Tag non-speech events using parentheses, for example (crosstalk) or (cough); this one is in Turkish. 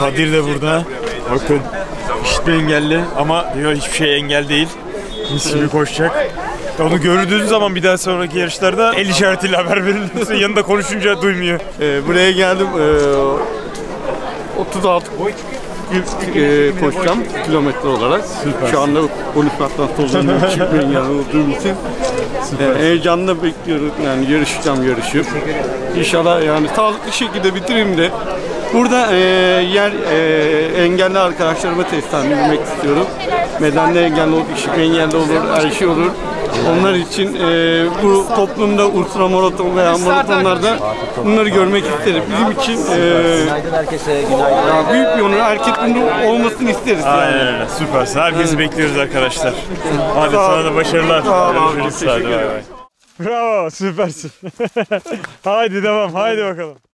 Kadir de burada. Bakın. İşitme engelli ama diyor hiçbir şey engel değil. Mis gibi koşacak. Onu gördüğünüz zaman bir daha sonraki yarışlarda el işaretiyle haber verin. Yanında konuşunca duymuyor. Ee, buraya geldim. Ee, 36 e, koşacağım kilometre olarak. Şu anda konuşmaktan zorlanıyorum (laughs) çünkü ben yanı olduğum için. Ee, heyecanla bekliyorum yani yarışacağım yarışı. İnşallah yani sağlıklı şekilde bitireyim de Burada e, yer e, engelli arkadaşlarıma testten yürümek istiyorum. Bedenli engelli olur, işitme engelli olur, her şey olur. Onlar için e, bu toplumda ultramaraton veya maratonlarda bunları görmek isterim. Bizim için e, ya büyük bir onur. Herkes bunun olmasını isteriz yani. Aynen öyle. Süpersin. Herkesi bekliyoruz arkadaşlar. Hadi sana da başarılar. Sağ ol abi, teşekkür ederim. Bravo süpersin. (laughs) haydi devam haydi bakalım.